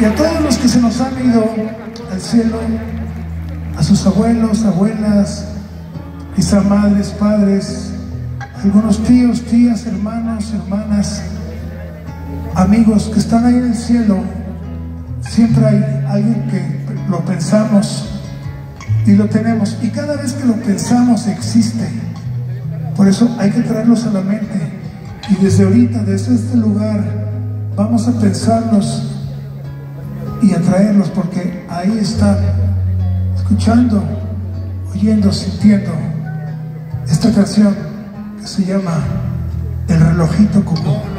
Y a todos los que se nos han ido al cielo, a sus abuelos, abuelas, quizá madres, padres, algunos tíos, tías, hermanos, hermanas, amigos que están ahí en el cielo, siempre hay alguien que lo pensamos y lo tenemos. Y cada vez que lo pensamos existe. Por eso hay que traerlos a la mente. Y desde ahorita, desde este lugar, vamos a pensarlos y a traerlos porque ahí están, escuchando, oyendo, sintiendo esta canción que se llama El relojito común.